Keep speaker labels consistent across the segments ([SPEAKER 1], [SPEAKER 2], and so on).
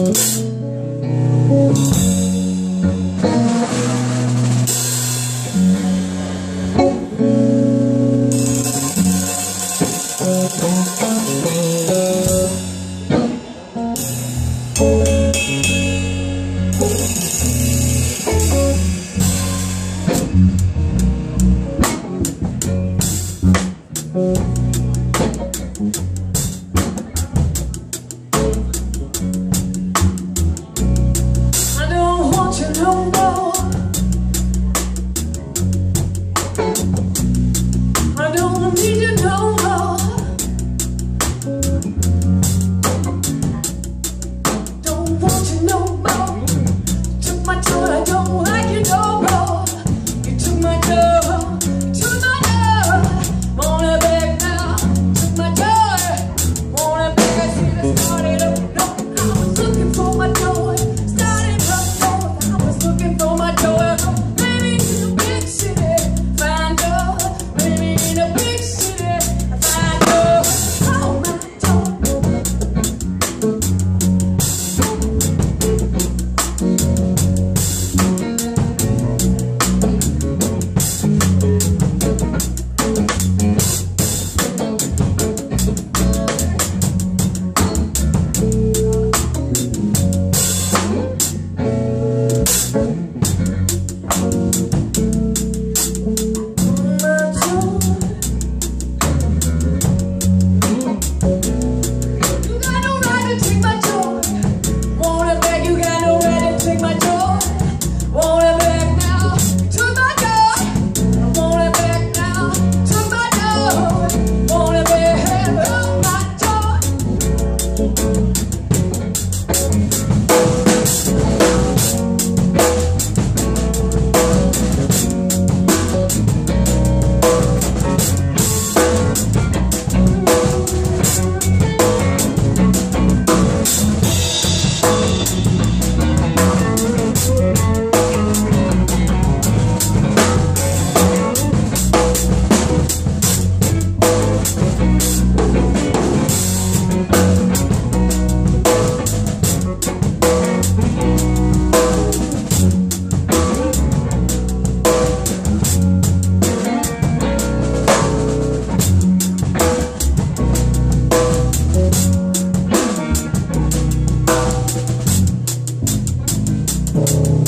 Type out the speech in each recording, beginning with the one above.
[SPEAKER 1] Thank you. Thank you.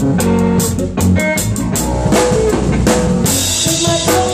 [SPEAKER 1] Take my